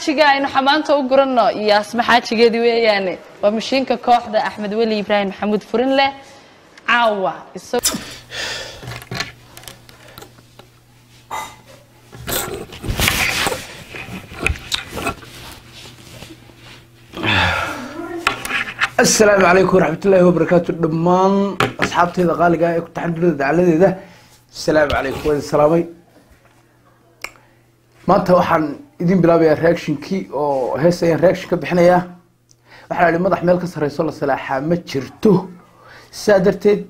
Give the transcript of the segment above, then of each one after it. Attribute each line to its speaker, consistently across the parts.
Speaker 1: xaajiga aynu xamaanta u guranno. Iyo asma xaajigeedii weeyaane. Waa mashiinka kooxda axmed weli ibraahim maxamuud furin leh caawa
Speaker 2: asalaamu calaykum waraxmatullaahi wabarakaatu dhammaan asxaabteyda qaaliga ee ku taxan dunida dacaladeeda asalaamu calaykum waa idin salaamay. Maanta waxaan idin bilaabayaa reactionkii oo hees ayaan reaction ka bixinayaa waxaa la ihi madax meel ka sareyso la salaaxaa ma jirto. Sidaa darteed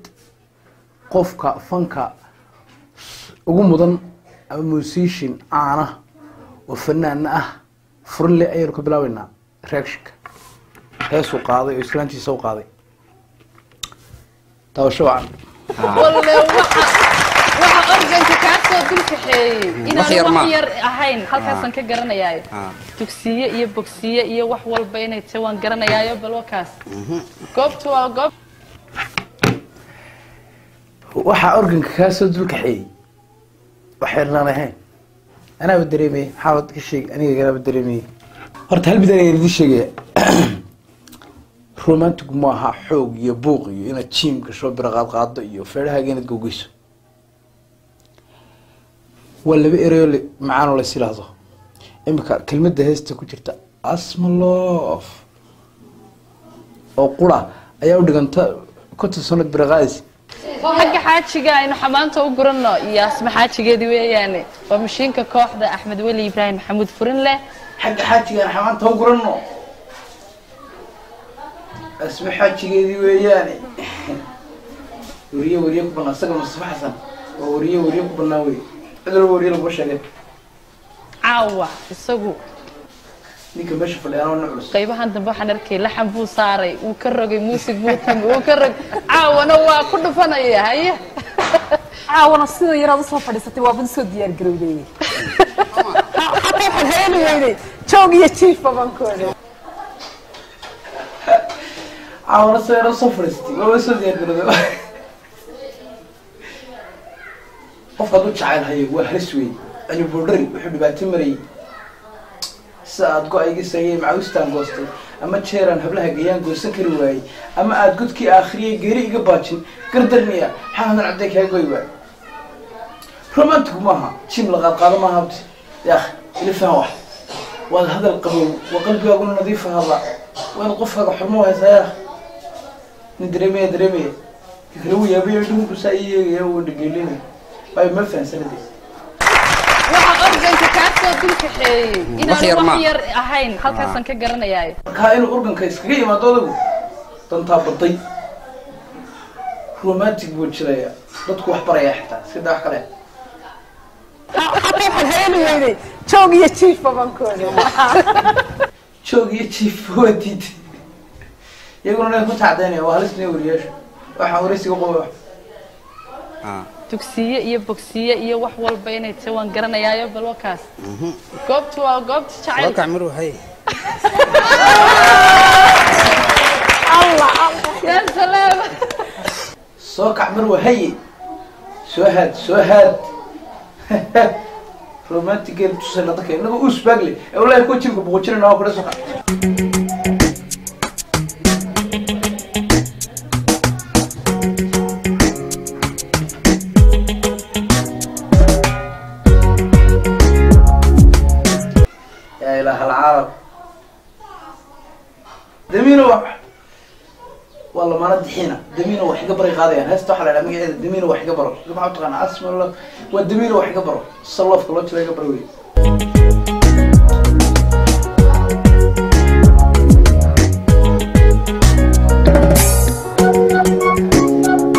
Speaker 2: qofka fanka ugu mudan ama musician caana oo fanaana ah furinle ayaynu ka bilaabeynaa reactionka heesuu qaaday oo islaantiisa u qaaday. Taabasho wacan
Speaker 1: soo dul kaxeeyey
Speaker 3: wax yar
Speaker 1: inaan wax yar ahayn halkaasaan ka garanayaayo
Speaker 3: Ah.
Speaker 1: dugsiye iyo bogsiye iyo wax walba inay tahay waan garanayaayo bal wakaas goobtu waa goob
Speaker 2: waxaa organka kaa soo dul kaxeeyey wax yarnaan ahayn. Anaaba dareemaya maxaabad ka sheeg aniga ganaaba dareemaya horta hal mid ayaan idin sheegaya romantic ma aha xoog iyo buuq iyo inaad jiim gasho bira qaad qaado iyo feedhahaaga inaad gowgeyso waa laba ereyo macaanoo la isilaahdo imika kelmadda heesta ku jirta asmalof oo qura ayaa u dhiganta konton sanad bira qaadaysa
Speaker 1: xagga xaajiga aynu xamaanta u guranno iyo asma xaajigeedii weeyaane. Waa mashiinka kooxda axmed weli ibraahim maxamuud furin leh
Speaker 2: xagga xaajigaan xamaanta u guranno. Asma xaajigeedii weeyaane. Weriye weriye ku banaa isaga mustafa xasan waa weriye weriye ku banaa wey cid walba weriye laguma sheegay.
Speaker 1: Caawa isagu.
Speaker 2: Ninka meesha fadhiya anoo nin culus
Speaker 1: qaybahan dambe waxaan arkay laxan buu saaray wuu ka rogay muusig buu timi wuu ka rog caawana waa ku dhufanaya haye.
Speaker 4: Caawana sida yaraad u soo fadhiisatay waabad soo diyaar garowday. Xataa waxaan heeli weyday joog iyo jiifba bankooda
Speaker 2: caawana soo yaro soo fadhiistay waaba soo diyaar garooday qofka hadduu jacayl hayo waa halis wey anyu bordhari wuxuu dhibaato marayay sida aada sayay macawistaan goostay ama jeeraan hablaha gayaan goosan kari waayey ama aada godkii aakhiriyay geeri iga baajin gardarniya xamadan cabdee kaa goy waay romantic maaha jim la maaha habti yaakh ili fahan wax. Waad hadal qabow waa qalbigaaguna nadiifa hadla waad qofkaaga xurmo haysaa yaakh. Nin dareemaya dareemaya. Kale uu yaabaya dhunku saa ii waayo ma fahansanadee
Speaker 1: waxa organka kaa soo dul kaxeeyey
Speaker 3: Wax yar
Speaker 1: inaan
Speaker 3: ma.
Speaker 1: wax yar ahayn halkaasaan ka garanayaayo
Speaker 2: markaa inuu organka iskaga yimaado odagu dantaa baday. Romantic buu jiraya. Dadku wax baraya xitaa iska daa wax kale
Speaker 4: joog iyo jiifba bankooda
Speaker 2: joog iyo jiif waa diiday iyaguna nin ku tacdaynaya waa halis nin wariyaashu waxaan waraysiga qoba
Speaker 3: Ah.
Speaker 1: Dugsiye iyo bogsiye iyo wax walba inay tahay waan garanayaayo bal wakaas goobtu waa goobta jacayl
Speaker 3: Wakac maru hay.
Speaker 1: yaa salaam
Speaker 2: soo kac mar waa haye soo haad soo haad. Romantigeed tusayna dadka inaga u isbaagle ee walahi kuwa jibka boqojinayna waa kula soo kac damiino wax waa lamaana dixiina damiino wax iga baray qaadayaan. Heesta waxaa la dhaha magaceeda damiino wax iga baro. Maxaa u taqaana asma waa damiino wax iga baro. Saloofka loo jiro iga baro wey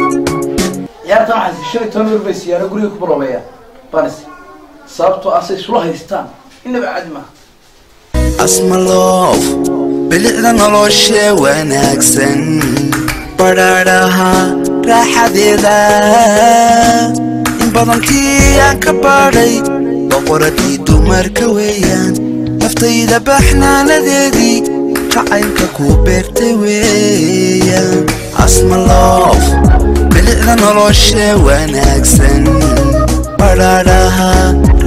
Speaker 2: ciyaartan waxaa shan iyo toban mir bay siyaaro guriga ku baroobeeya banis sababtoo asay isula haystaan. Inaba caadi maaha
Speaker 5: asmaloof bilicda nolosha wanaagsan badhaadhaha raaxadeeda in badankii aan ka baadhay boqoradii dumarka weeyaan naftayda baxnaanadeedii jacaylka ku beertay weeyaan asmaloof bilicda nolosha wanaagsan badhaadhaha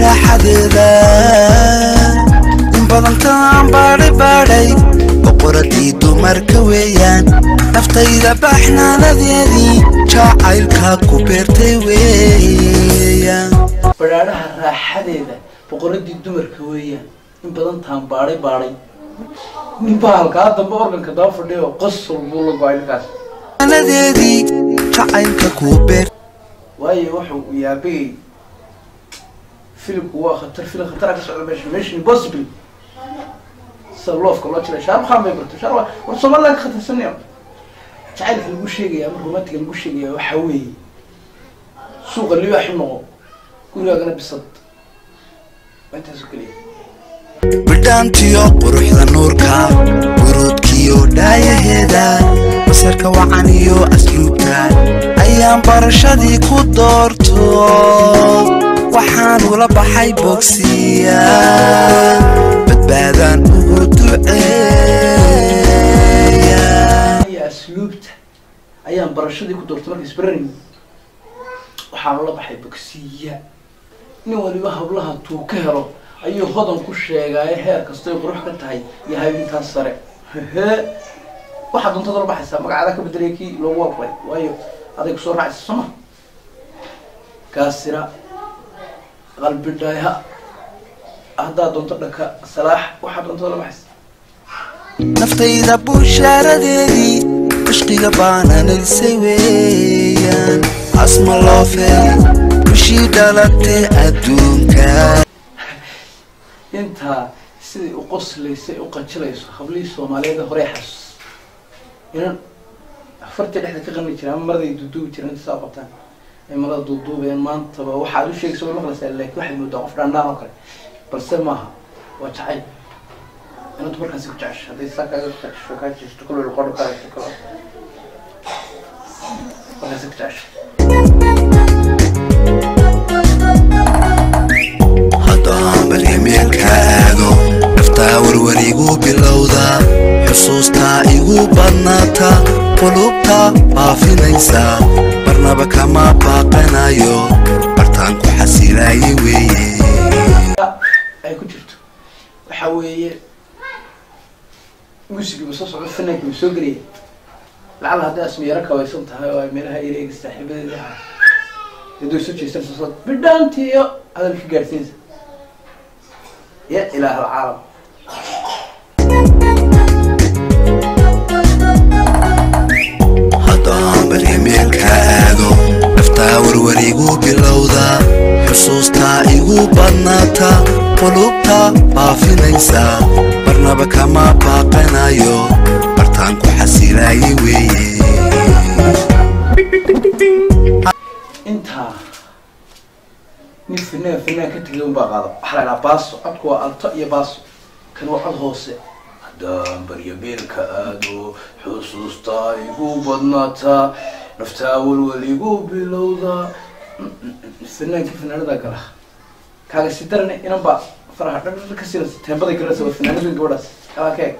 Speaker 5: raaxadeeda badantaan baadhay baadhay boqoradii dumarka weeyaan naftayda baxnaanadeedii jacaylka ku beertay weeyaan.
Speaker 2: Badhaadhaha raaxadeeda boqoradii dumarka weeyaan in badan taan baadhay baadhay nin baa halkaa dambe organka daba fadhiya oo qosol buu la go'ay ninkaas
Speaker 5: nadeedii jacaylka ku beer
Speaker 2: waayo wuxuu yaabigay filimku waa khatar filim khatara ka socda meesha mission impossible sida loofka loo jira shaarukh khan bay barto shaar war somaliland ka khatarsanaya jacaylka lagu sheegaya ama romantiga lagu sheegaya waxaa weeye suuqa libaax u noqo gurigaagana bisad waa intaasoo keliya
Speaker 5: bidhaantiyo quruxda nuurka buruudkiyo dhaayaheeda basarka wacan iyo asluubka ayaan barashadii ku doorto waxaan ula baxay bogsiya badbaadaan
Speaker 2: asluubta ayaan barashadii ku doortay marka isbararin waxaan ula baxay bogsiya nin waliba hablaha tuu ka helo. Ayuu hodan ku sheegaayo heer kastoy qurux ka tahay iyo haybintaas sare. Hehe. Waxaad doontada la baxaysaa magacaada ka bedelaya kii loogu walqlay waayo aday ku soo raacaysa soma kaasira qalbi dhayha haddaad doonto dhanka salaax waxaad doontada la baxaysa
Speaker 5: naftayda bushaaradeedii cishqiga baana nalisay weeyaan. Asma loofey bishii dhalatay adduunka.
Speaker 2: Intaa siday u qoslaysay u qajilayso hablihii soomaaliyeed horey xasus inan afartii dhexda ka qani jira ama maraday duuduubi jireen inta saa qabtaan. Ay marada duuduubeen maantaba waxaad u sheegaysa way maqlaysaa laakiin waxaad moodaa qof dhandhaan oo kale. Balse maaha waa jacayl inantu markaasi ku jecesho hadday saa kaaga jecesho kaa jeesto kul wal qodho kaa hesho kalo markaasi ku jecesho
Speaker 5: haddaan baryameelka aado naftaa warwarigu bilowda xusuustaa igu badnaata qulubta baafinaysa marnaba kama baaqanayo bartaan ku xasilaayay weeye
Speaker 2: ay ku jirto waxa weeye muusigii soo socdo fanankii soo gelaya lacala hadday asmiyaro kabaysan tahay oo ay meelaha ireega saaxiibadeeda ah haduu isu jeesanayso soo bidhaantiyo hadalka gaadhsiinaysa ya ilaah alcaalam
Speaker 5: haddaan baryameelka aado naftaa warwarigu bilowda xusuustaa igu badnaata qulubta baafinaysa marnaba kama baaqanayo bartaan ku xasilaayay weeye.
Speaker 2: Intaa nin fanaan fanaan ka tegay unbaa qaada waxaa la idhaha baaso codku waa alto iyo baaso. Kan waa cod hoose. Haddaan baryabeelka aado xusuustaa igu badnaataa naftaa walwal igu bilowda. Fanaankii fanaanada gala kaaga si darane inan baa faraha dhan ka sinaysa teembaday galaysa waa fanaanadu gabadhaas kalaa ka eg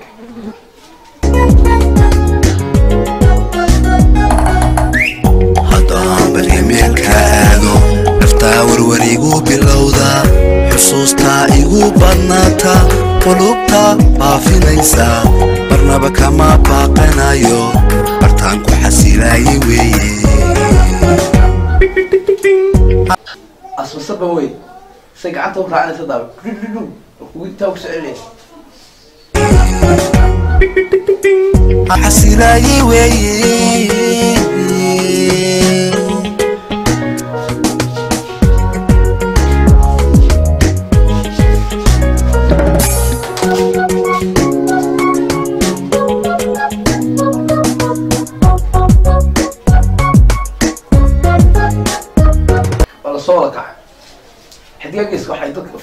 Speaker 5: haddaan baryameelka aado naftaa warwarigu bilowda xusuustaa igu badnaata qulubta baafinaysa marnaba kama baaqanayo bartaan ku xasilaayay weeye
Speaker 2: say gacanta u raacinaysa dhudhudhu kugu intaa ku socelinaya
Speaker 5: xasilaayay weeye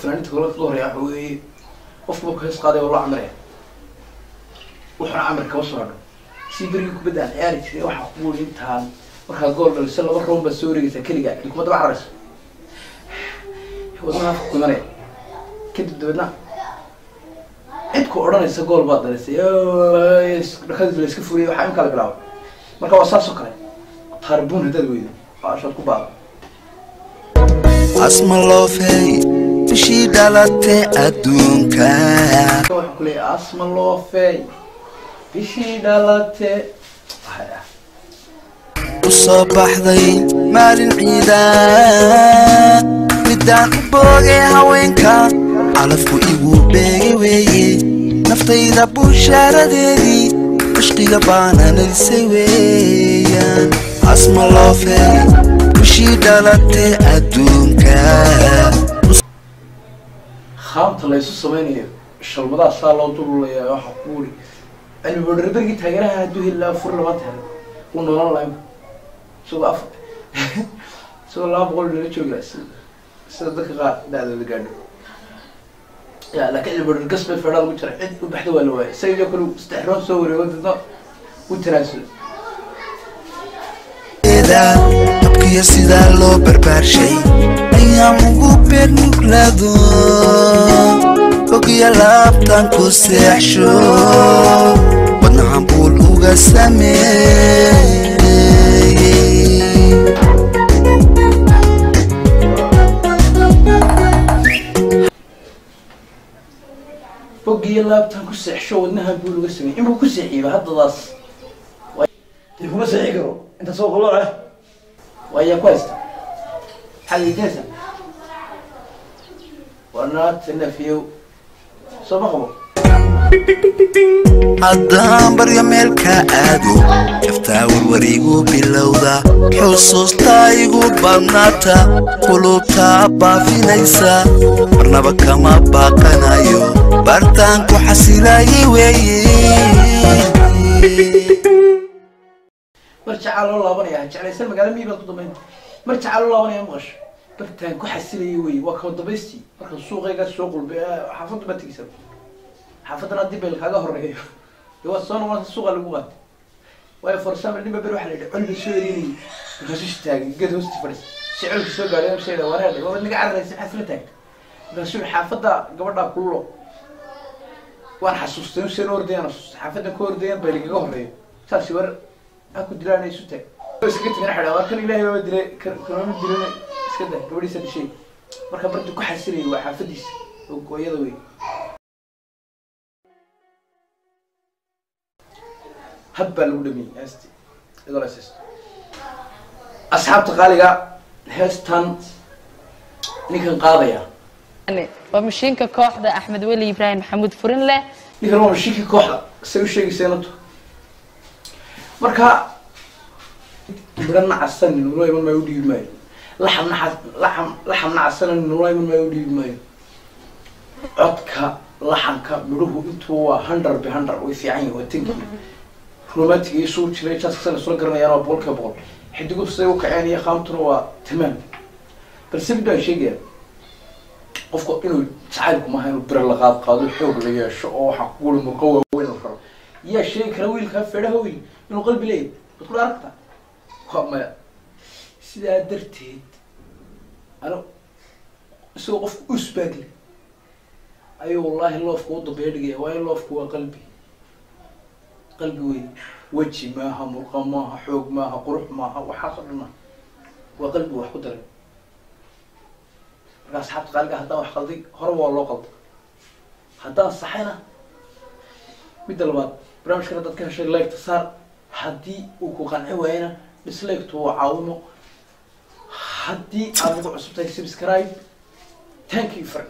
Speaker 2: fanaaniinta kula ka horreeya waxa weeye qofku markuu hees qaaday waa loo camiraya wuxuuna camir kaba soo hadho si berigii kubadda aan ciyaari jiray waxaa ku wuri intaan markaa gool dhaliso laba roon baad soo wareegaysaa keligaa adi kubadda ma cararayso wadnaha afka ku imanaya kadib dabeedna cid ku odhanaysa gool baad dhalisay dhakadii la iska furiyay waxaa imkaa la bilaabay marka waa saas oo kale taarbuun haddaad weydo waa ashaad ku
Speaker 5: loofey bishii dhalate adduunka
Speaker 2: waxaan ku leeyahay asma loofey bishii dhalate Waxay ah.
Speaker 5: u soo baxday maalin ciida. Midaan u boogay haweenka calafku igu beegay weeye. Naftayda bushaaradeedii cishqiga baananaysay weeyaan. Asma loofey bishii dhalate adduunka
Speaker 2: khaamta la isu samaynayo shalmadaha saa loo dululayaa waxaa ku uri cilmi badharbergii taageeraha hadduu heli lahaa fur labaatan hel uu noolan lahayn isagoo af isagoo laba boqol lala joogi lahaa sida dadka qaar da-dooda gaadho. Ya laakiin cilmi badhar gas bay feedhaa lagu jira cid u baxda waa la waayay. Isaga kale saddex roon soo wareego dadna u tanaasula
Speaker 5: habkiya sidaa loo barbaarshay ayaan ugu beer nuglaado fogiya laabtan ku seexsho wadnahan buul uga sameeyey
Speaker 2: fogiyo laabtan ku seexsho wadnahan buu laga sameeyey inbuu ku seexiyeyba haddadaas dee kuma seexi karo inta soo qolo ah waayaa ku haysta maxaad weydiinaysaa waa naagta nafiyow soo ma qabo
Speaker 5: haddaan baryo meelka aado jaftaa warwarigu bilowda xusuustaa igu badnaata qulubtaa baafinaysa marnaba kama baaqanayo bartaan ku xasilaayay weeye
Speaker 2: baad ku xasilaya wey waa kama dambaystii marka suuqayga soo qulbe xaafadda baad tegeysa xaafadana haddii beel kaaga horeeyo dee waad soo noqonaysa suuqa lagu qaatay waayo for nin ba beri waxaa la yidhi colba soo erinayay markaasuu istaagay geed hoosti fadhis si colka soo gaadhay shay dha wareedha waad naga cararaysa maxaad fila taagay markaasuu xaafadda gabadhaa kululo waan xasuustay seen ordayaan xasuustay. Xaafaddan ka ordayaan baa lagaga horeeyo saasi war ha ku isu taag iskaga tegana xadhaa waa kan ilaahay baa dilay kan kanama dilana iska dah gabadhiisa dhishay marka bardu ku xasilayay waa xaafadiisa oo gooyada wey hab baa lagu dhameeyey heesti idoo la heesto asxaabta qaaliga heestan ninkan qaadaya.
Speaker 1: Waa mashiinka kooxda axmed weli ibraahim maxamuud furin leh.
Speaker 2: Ninkan waa mashiinkii kooxda say u sheegaysa inantu marka midho nacasanin nula iman maayo u dhiibi maayo laxam naxas laxam laxam nacasanin nula iman maayo dhiibi maayo codka laxanka midhuhu intuba waa hundred by hundred way fiican yihiin waa tanki romantic iyo suu jiray jaskasana isula garanayaan waa boqolkiiba boqol. Xidigu siday u kaceen iyo qaamtuna waa tamaam. Balse mid baan sheegaya qofku inuu jacaylku maaha inuu bere la qaad qaado xoog la yeesho oo waxaa kuguuri murqo waaweyn la rabo. Yaa sheegi kara wiilkaa feedhaha weyn inuu qalbi leeyahy waad kula aragtaa waa maya sidaa darteed ano isagoo qofku usbaagle ayuu wallaahi loofka u dambeeya dhigaya waayo loofku waa qalbi. Qalbi weyn. Weji maaha murqa maaha xoog maaha qurux maaha waxaasoo dhan maaha. Waa qalbi wax ku daray marka asxaabta qaaliga haddaan wax qalday horeba waa loo qalda haddaan saxayna midda labaad barnaamijkana dad ka heshay leegta saar. Haddii uu ku qanci waayana disleegtu waa caawimo haddii aad ugu cusub tahay subscribe. Thank you for